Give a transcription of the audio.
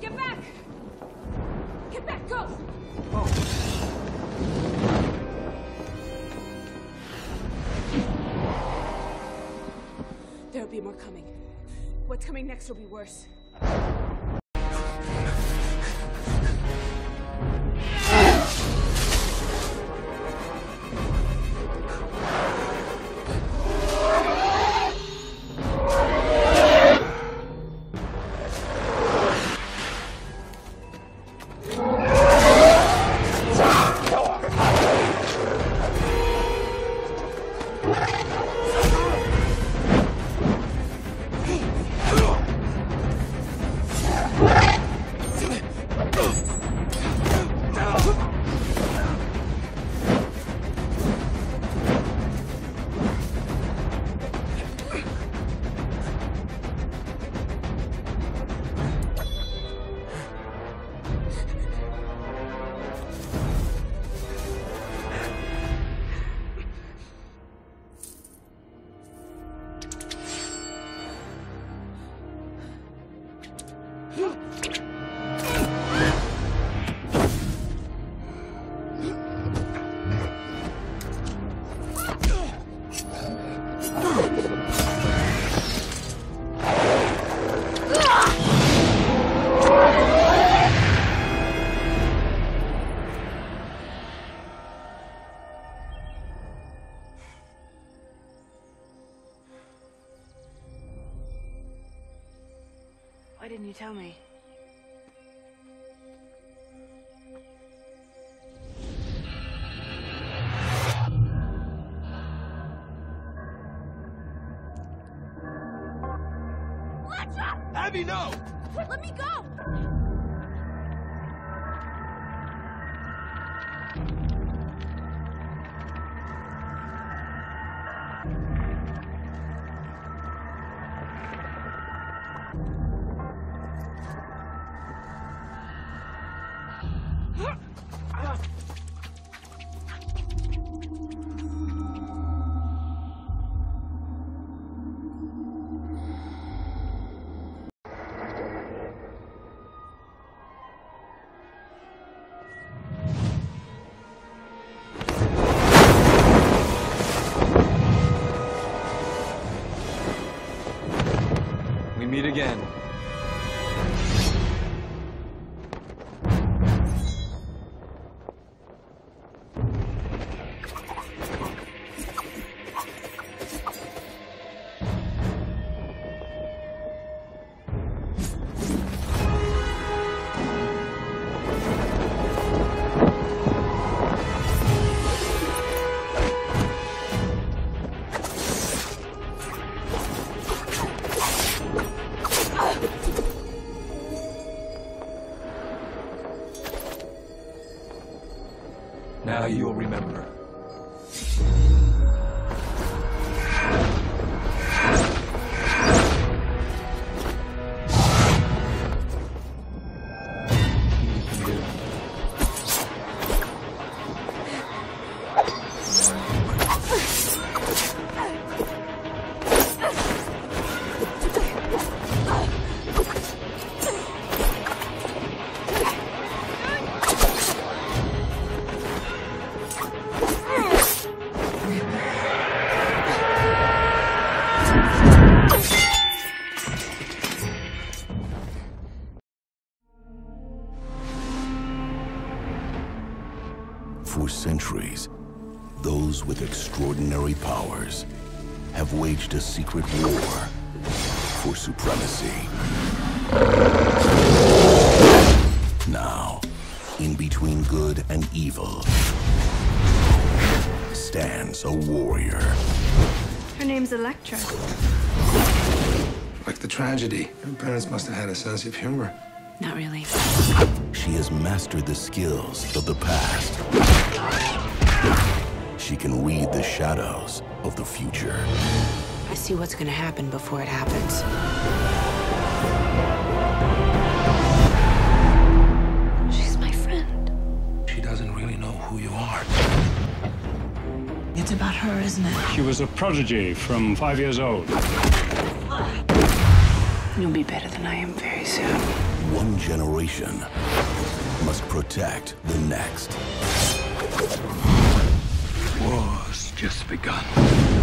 Get back! Get back, go! There'll be more coming. What's coming next will be worse. You tell me? Abby, no! Let me go! Now you'll remember. For centuries, those with extraordinary powers have waged a secret war for supremacy. Now, in between good and evil, stands a warrior. Her name's Elektra. Like the tragedy. her parents must have had a sense of humor. Not really. She has mastered the skills of the past. She can read the shadows of the future. I see what's gonna happen before it happens. She's my friend. She doesn't really know who you are. It's about her, isn't it? She was a prodigy from five years old. You'll be better than I am very soon. One generation must protect the next. War's just begun.